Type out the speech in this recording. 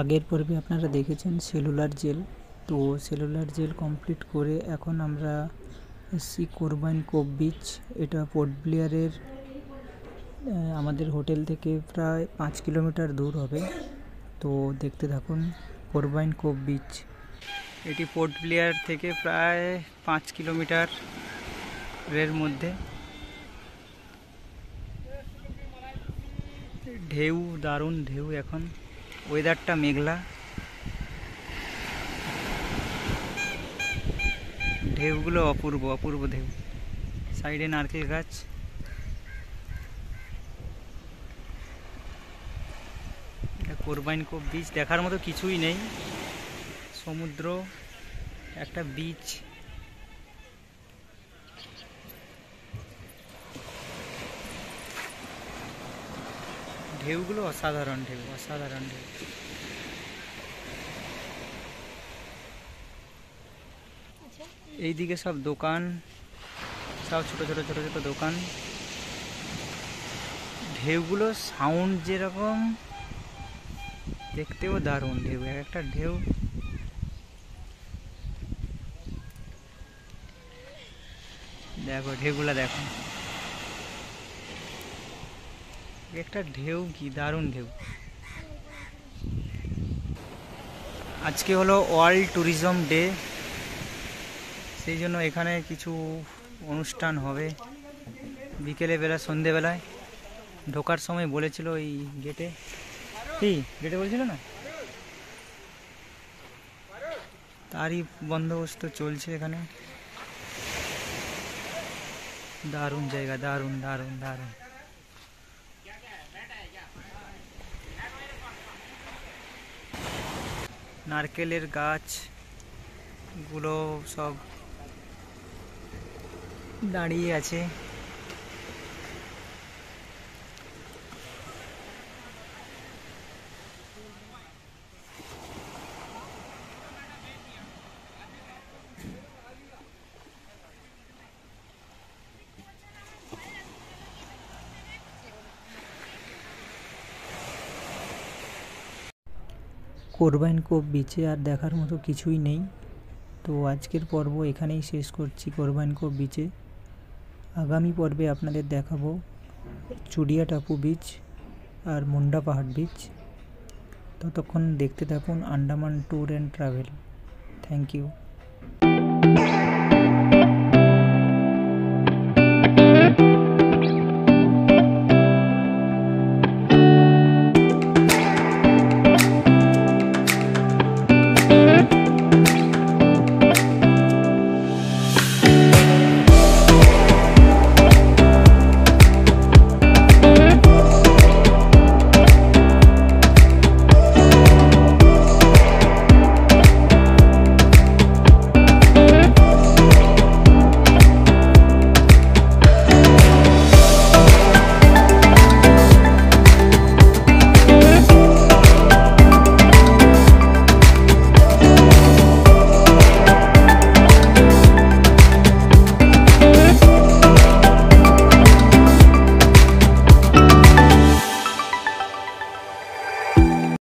আগের পর্বে আপনারা দেখেছেন সেলুলার জেল। তো সেলুলার জেল কমপ্লিট করে এখন আমরা এসছি কোরবাইন কোপ বিচ। এটা পোর্ট ব্লেয়ারের আমাদের হোটেল থেকে প্রায় পাঁচ কিলোমিটার দূর হবে। তো দেখতে থাকুন কোরবাইন কোপ বিচ। এটি পোর্ট ব্লেয়ার থেকে প্রায় পাঁচ কিলোমিটার এর মধ্যে। ঢেউ, দারুণ ঢেউ এখন। ওয়েদারটা মেঘলা। ঢেউগুলো অপূর্ব অপূর্ব ঢেউ। সাইডে নারকেল গাছ। কোরবাইন কোপ বিচ দেখার মতো কিছুই নেই। সমুদ্র, একটা বিচ ঢেউগুলো অসাধারণ ঢেউ অসাধারণ ঢেউ। এইদিকে সব দোকান সব ছোট ছোট ছোট ছোট দোকান। ঢেউগুলো সাউন্ড যেরকম দেখতেও দারুণ ঢেউ এক একটা ঢেউ। দেখো ঢেউগুলো দেখো এক একটা ঢেউ কি? দারুণ ঢেউ। আজকে হলো ওয়ার্ল্ড ট্যুরিজম ডে। সেই জন্য এখানে কিছু অনুষ্ঠান হবে। বিকেলে বেলা, সন্ধেবেলায়। ঢোকার সময় বলেছিল ওই গেটে কি? গেটে বলছিল না? তারই বন্দোবস্ত চলছে এখানে। দারুণ জায়গা, দারুণ দারুণ দারুণ। নারকেলের গাছগুলো সব দাঁড়িয়ে আছে। কোরবাইন কোপ বিচে আর দেখার মতো কিছুই নেই। তো আজকের পর্ব এখানেই শেষ করছি কোরবাইন কোপ বিচে। আগামী পর্বে আপনাদের দেখাবো চুড়িয়া টাপু বিচ আর মুন্ডা পাহাড় বিচ ততক্ষণ দেখতে থাকুন Andaman tour and travel. Thank you.